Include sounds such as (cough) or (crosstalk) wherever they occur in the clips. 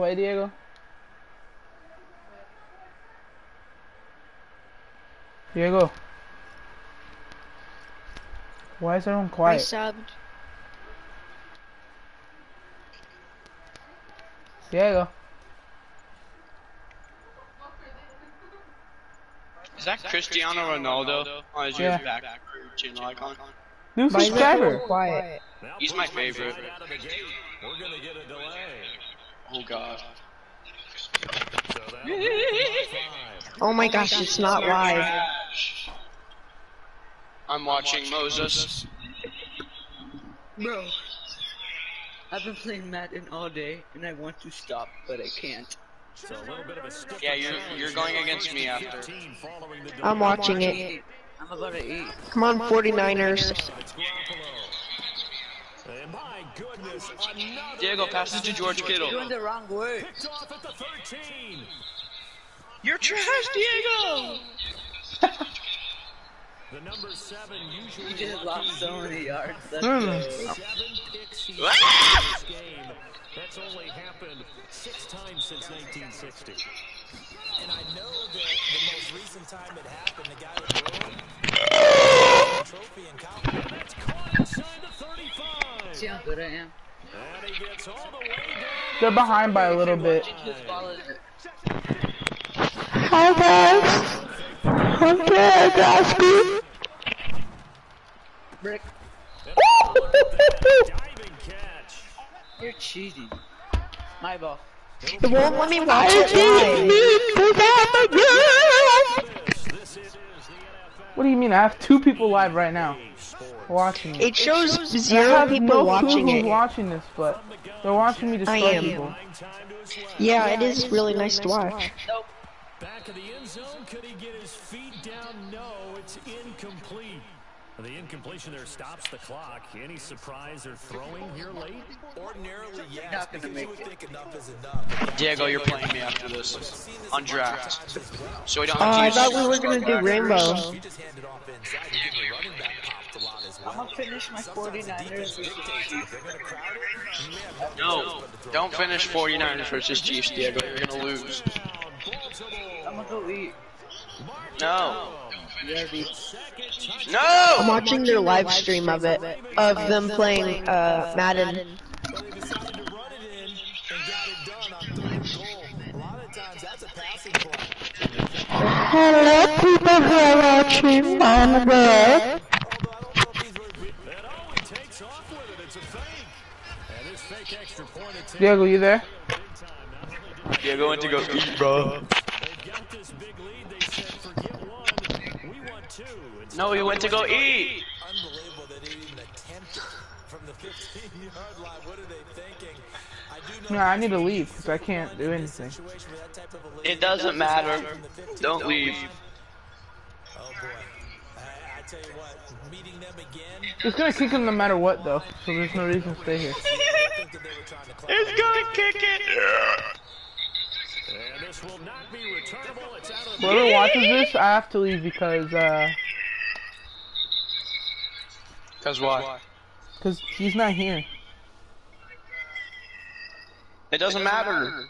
Play, Diego. Diego. Why is everyone I quiet? subbed. Diego. Is that Cristiano Ronaldo oh, on his Yeah. back channel icon? New subscriber. quiet? He's my favorite. Out of the gate, we're gonna get a delay. Oh god. So that'll be five. Oh my gosh, it's not live. I'm watching Moses. Bro, I've been playing Madden all day, and I want to stop, but I can't. So a little bit of a stiff Yeah, you're you're going against me after. team following the I'm watching it. I'm about to eat. Come on, 49ers. It's Garoppolo. And my goodness, Diego, passes to George You're Kittle. doing the wrong way. picked off at the 13. You're trash, Diego! The number seven usually You just lucky lost so many yards. That's Mm. Seven picks he's thrown in this game. That's only happened six times since 1960. And I know that the most recent time it happened, the guy that threw trophy in college. And that's caught inside the 35. See how good I am? And he gets all the way down. They're behind by a little bit. Just follow it. Hi guys. I'm good, Ashley. Brick, Diving you're cheating. My ball. It won't let me watch it live. This, this is the NFL What do you mean? I have two people live right now Sports. Watching it. It shows I zero have people no watching it. watching this, but they're watching me I destroy am. people. Nine time to his left. Yeah, it is really nice to watch. Nope. Back of the end zone. Could he get his feet down? No, it's incomplete. The incompletion there stops the clock. Any surprise they're throwing here late? Ordinarily, yes, not gonna make you it. think enough is enough. Diego, you're playing me after this. On draft. So we don't have oh, to I thought we were gonna do rainbow. You I'm gonna finish my 49ers. defense dictates it. If they're gonna crowd it, you may have No, don't finish 49ers versus Chiefs, Diego. You're gonna lose. I'm gonna go eat. No. Ready. I'm watching their live stream of it, of them playing uh, Madden. But they decided to run it in and got it done on third and goal. A lot of times that's a passing play. Hello, people who are watching on the web. Although I don't know if these were And oh, he takes off with it. It's a fake. And this fake extra point attempt Diego, you there? big time. Not only did Diego went to go eat, bro. they got this big lead, they said, forget one, we want two. No, he went to go eat. unbelievable that they even attempted from the 15-yard line. What are they thinking? I No, I need to leave because I can't do anything. situation with that type of a lead. It doesn't matter. Don't leave. Oh boy. It's gonna kick him no matter what, though. So there's no reason to stay here. I think that they were trying to clap. It's gonna kick it. And this will not be returnable. It's out of the Whoever watches this, I have to leave because uh, Cause why? cause he's not here. It doesn't matter.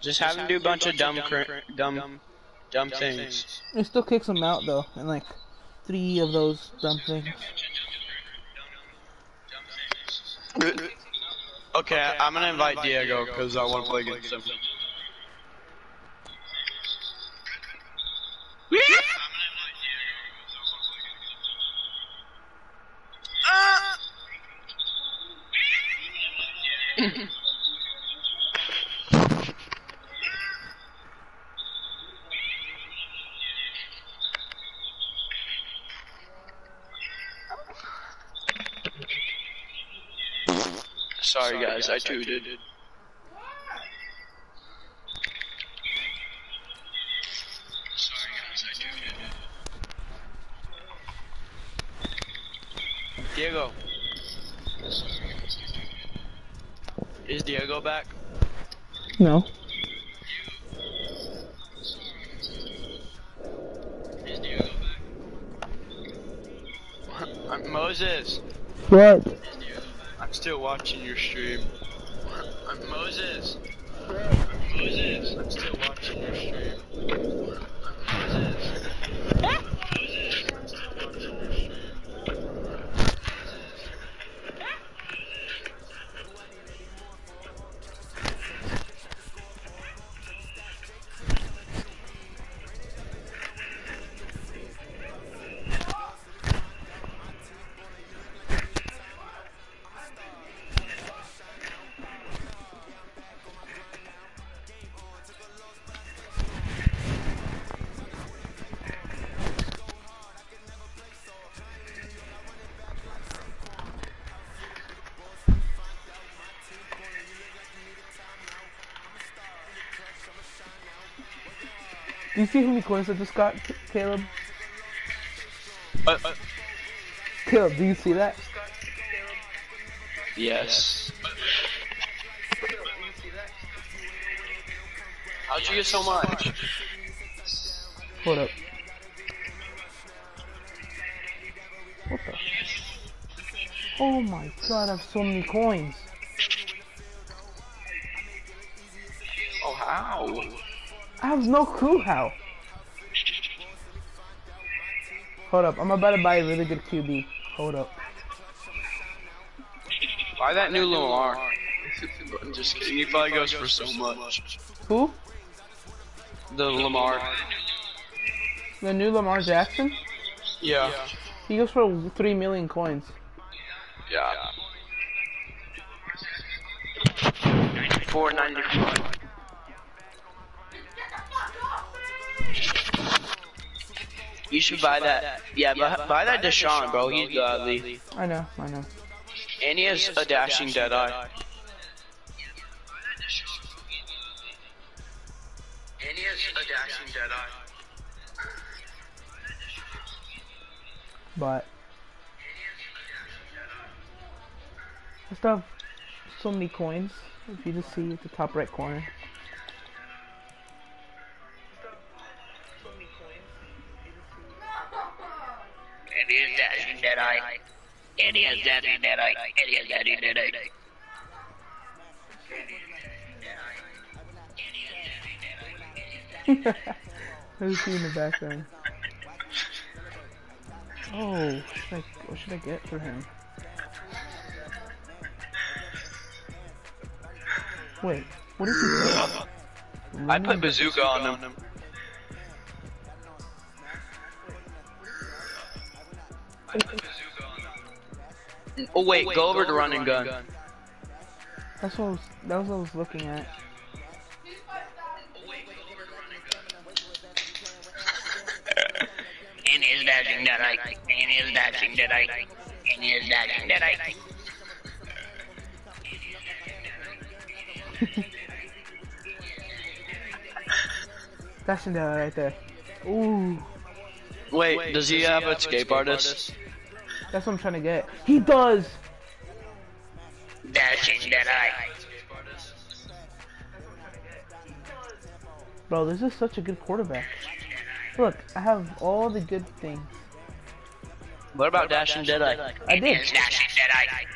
Just have him do a bunch of dumb, cr- dumb, dumb things. It still kicks him out though, and like three of those dumb things. Okay, I'm gonna invite Diego because I want to play against (laughs) him. (laughs) (laughs) Sorry guys, I tooted. Diego. Is Diego back? No. Is Diego back? I'm Moses. What? I'm still watching your stream. I'm Moses. Moses. I'm still watching your stream. Do you see how many coins I just got, Caleb? Uh, uh, Caleb, do you see that? yes. How'd you get so much? Hold up. What the? Oh my god, I have so many coins. I have no clue how. Hold up, I'm about to buy a really good QB. Hold up. Buy that new Lamar. I'm just kidding, he probably goes for so much. Who? The Lamar. The new Lamar Jackson? Yeah. He goes for 3 million coins. Yeah. 495. You should, buy, buy that. that. Yeah, yeah buy, buy that Deshaun, bro. He's godly. I know, I know. And he has a dashing dead he has a dashing dead eye. But I still have so many coins. If you just see at the top right corner. Dead eye. Who's he in the background? Oh, should I, what should I get for him? Wait, what is he? I put bazooka on him. Oh, oh wait, go over to run and gun. That's what I was, that was what I was looking at. (laughs) And he is dashing dead eye. And he is dashing dead eye. And he is dashing dead eye. That's in there right there. Ooh, Wait, does he have a escape artist? That's what I'm trying to get. He does. Dashing dead eye. Bro, this is such a good quarterback. Look, I have all the good things. What about dashing dead eye? I did. Dashing dead eye.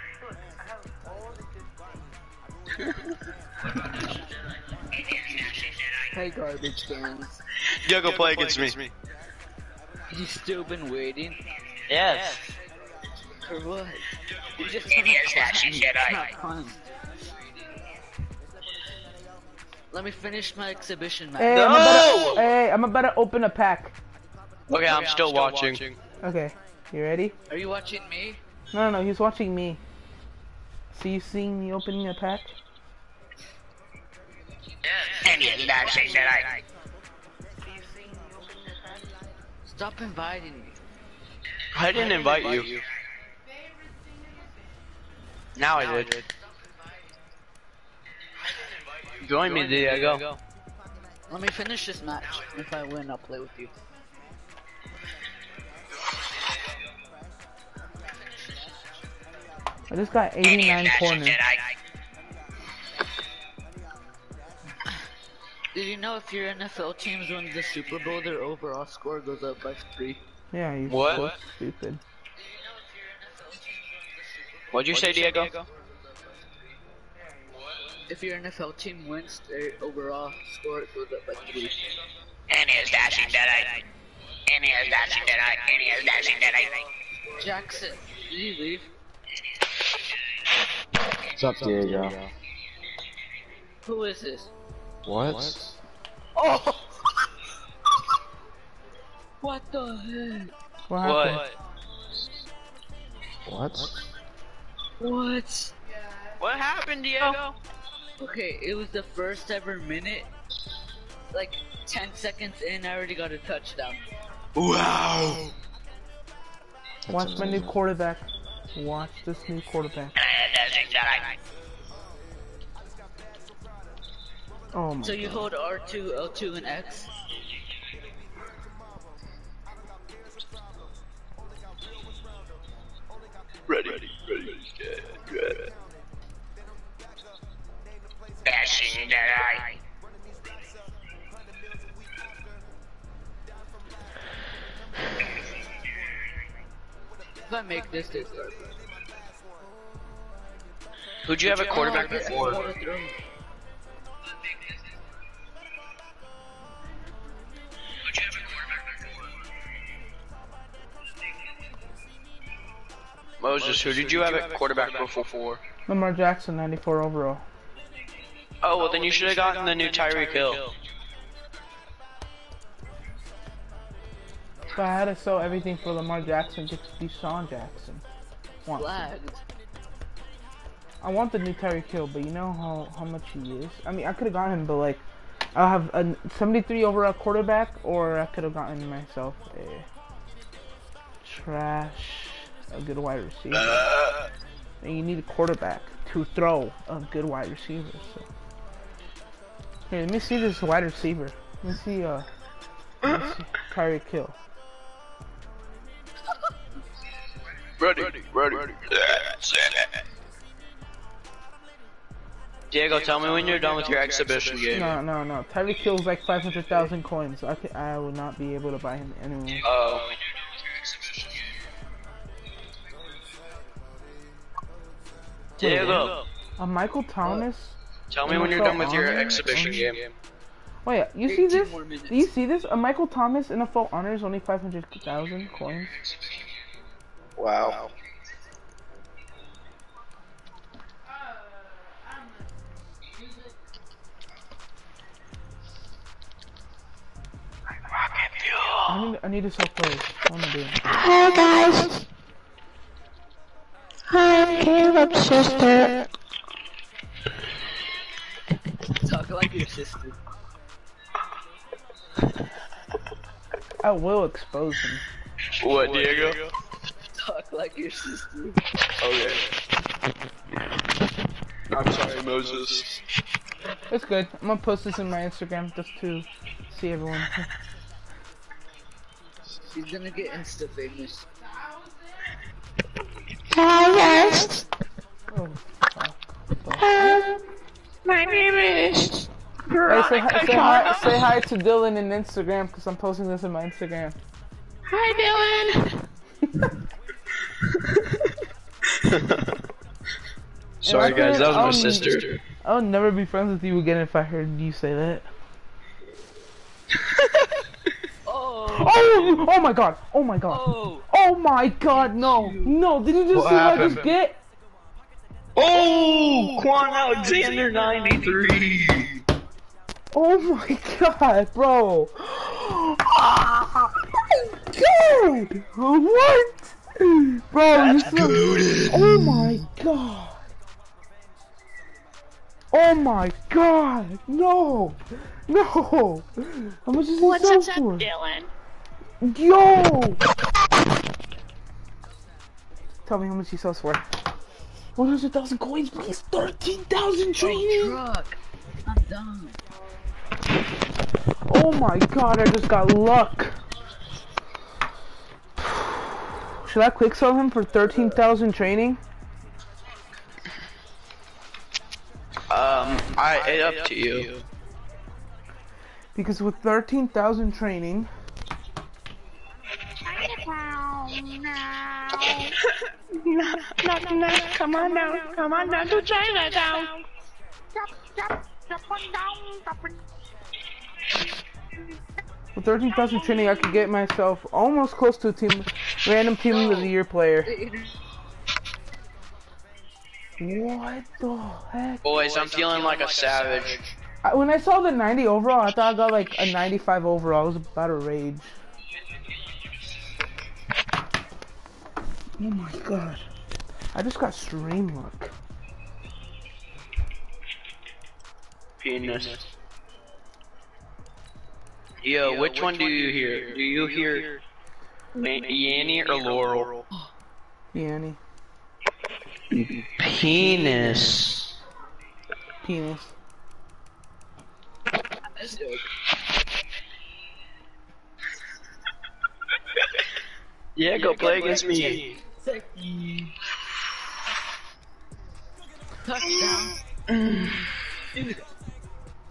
Hey, garbage cans. You go play against me. You still been waiting? Yes. For what? You just It is wanna dashing climb. dead It's eye. not fun. Let me finish my exhibition match. Hey, I'm about to, hey, I'm about to open a pack. Okay, I'm still watching. Okay, you ready? Are you watching me? No, no, no, he's watching me. So you seeing me opening a pack? And he is dashing dead eye. Stop inviting me. I didn't invite you. Now I did. Join me, Diego. Let me finish this match. If I win, I'll play with you. I just got 89 corners. Did you know if your NFL teams win the Super Bowl, their overall score goes up by three? Yeah, you're What? so stupid. What'd you say, Diego? if your NFL team wins, their overall score goes up by three. And he is dashing dead eye. And he is dashing dead eye. And he is dashing dead eye. Jackson, did you leave? What's up, Diego? Who is this? What? Oh! (laughs) what the heck? What happened? What? What? What? What happened, oh. Diego? Okay, it was the first ever minute. Like 10 seconds in, I already got a touchdown. Wow. Watch my new quarterback. Watch this new quarterback. Eh, oh my So you god. hold R2, L2, and X? Ready, ready, ready, good. Dashing eye. If I make this, this Who'd you have a quarterback before? Moses, who did you have at quarterback before? Lamar Jackson, 94 overall. Oh, well then you should have gotten the new Tyreek Hill. So I had to sell everything for Lamar Jackson to Deshaun Jackson. Want Flagged. I want the new Tyreek Hill, but you know how, how much he is? I mean, I could have gotten him, but like, I'll have a 73 overall quarterback, or I could have gotten myself a trash, a good wide receiver. and you need a quarterback to throw a good wide receiver. So. Here, let me see this wide receiver. Let me see, uh, let me see Tyreek Hill. Ready, ready, ready. Diego, tell me when you're done with your exhibition game. No, no, no. Tyreek Hill's like 500,000 coins. I, can, I will not be able to buy him anywhere. Oh. Diego, Uh, Michael Thomas. tell me when you're done with your exhibition game. Wait, you see this? Do you see this? A Michael Thomas in NFL honor is only 500,000 coins. Wow. I need, I need to sell players. What am I doing? Hi guys. Hi, I'm Caleb's sister. Talk like your sister. (laughs) I will expose him. What, Diego? Talk like your sister. Okay. I'm sorry, Moses. It's good. I'm gonna post this in my Instagram just to see everyone. She's gonna get insta famous. Hi guys. oh, my name is Hey, say, hi, say, hi, say hi to Dylan in Instagram because I'm posting this in my Instagram. Hi Dylan. (laughs) Sorry, guys, that was my Um, sister. I would never be friends with you again if I heard you say that. (laughs) Oh! Oh! Oh my god! Oh my god! Oh! Oh my god! No! No! Did you just What see what I happened? just get? Oh, oh, Kwon Alexander 93. Oh my god, bro! Oh my god! What? Bro, you so... Oh my god! Oh my god! No! No! How much is this What's sell up, for? Dylan? Yo! Tell me how much he sells for. 100,000 coins, please! 13,000 training! Truck! I'm done. Oh my god, I just got luck. Should I quick sell him for 13,000 training? Um, I it up to you. Because with 13,000 training, No, no, no, come on now, come on down to Chinatown. With 13,000 training, I could get myself almost close to a team, random team of the year player. What the heck? Boys, I'm feeling like a savage. I, when I saw the 90 overall, I thought I got like a 95 overall. I was about to rage. Oh my god. I just got stream luck. Penis. Yo, which one do you hear? Do you hear Yanny or Laurel? Yanny. Penis. Penis. Yeah, go play against me. Touchdown. dude,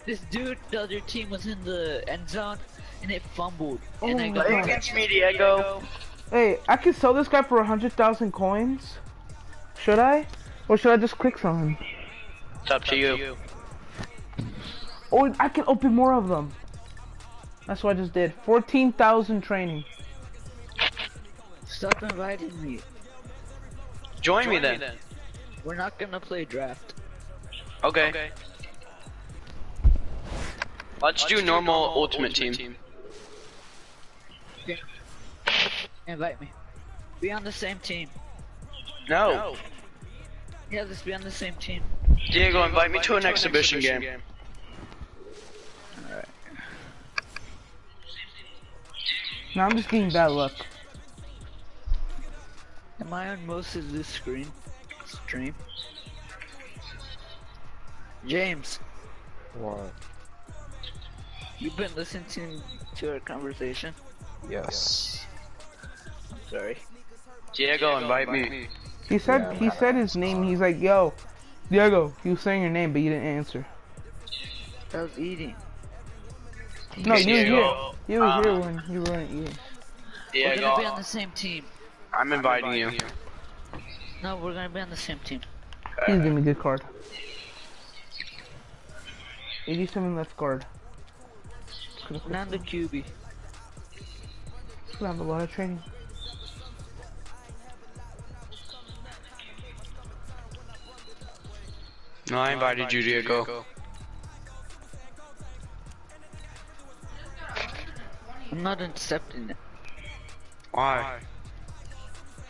this dude, the other team was in the end zone and it fumbled. and I Oh got Play against me, Diego. Hey, I can sell this guy for 100,000 coins. Should I? Or should I just click sell him? It's up to you. Oh, I can open more of them. That's what I just did. 14,000 training. Stop inviting me. Join me then. We're not gonna play draft. Okay. okay. Let's do normal ultimate team. Invite me. Be on the same team. No. Yeah, let's be on the same team. Diego, invite me to an exhibition game. Now I'm just getting bad luck. Am I on most of this screen? Stream? James, What? you've been listening to, to our conversation? Yes. I'm sorry. Diego, invite me. He said Yeah. he said his name. He's like, "Yo, Diego." He was saying your name, but you didn't answer. I was eating. No, you were here. Diego, You were here um, when you weren't eating. We're gonna be on the same team. I'm inviting you. No, we're gonna be on the same team. Please give me a good card. 87 left guard. Gonna put- Not the QB. gonna have a lot of training. No, I invited you, Diego. I'm not accepting it. Why?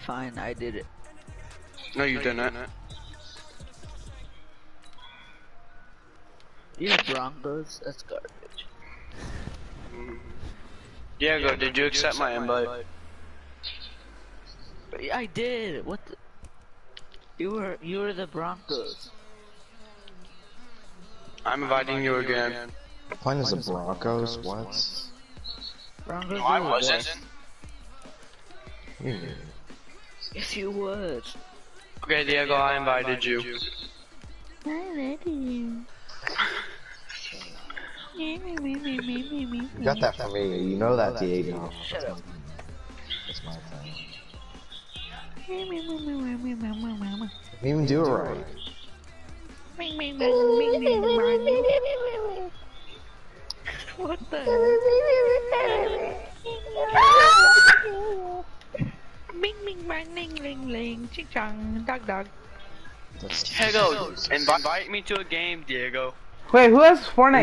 Fine, I did it. No, you didn't. You Broncos, that's garbage. Diego, did you accept my invite? Yeah, I did. What? The? You were you were the Broncos. I'm inviting you again. Playing as the Broncos? What? Broncos. No, I wasn't. best. Hmm. Yes, you was. Okay, Diego, I invited you. I invited You you got that from me. You know that, Diego. Shut up. That's my thing. You even do it right. What the? (laughs) (laughs) Bing bing bang ling ling ling ching chong dog dog. That's Diego, invite me to a game, Diego. Wait, who has Fortnite?